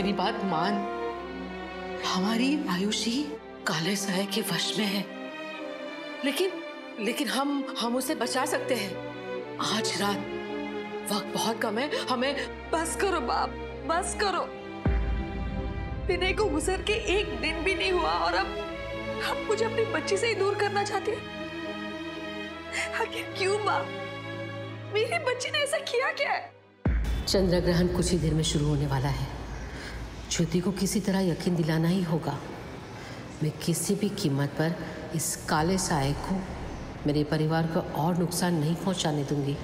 मेरी बात मान। हमारी आयुषी काले साय के वश में है। लेकिन लेकिन हम हम उसे बचा सकते हैं। आज रात वक्त बहुत कम है। हमें बस करो बाप, बस करो। विनय को गुजर के एक दिन भी नहीं हुआ और अब हम मुझे अपनी बच्ची से ही दूर करना चाहते हैं। आखिर क्यों माँ मेरी बच्ची ने ऐसा किया क्या है? चंद्र ग्रहण कुछ ही देर में शुरू होने वाला है। ज्योति को किसी तरह यकीन दिलाना ही होगा। मैं किसी भी कीमत पर इस काले साय को मेरे परिवार को और नुकसान नहीं पहुँचाने दूँगी।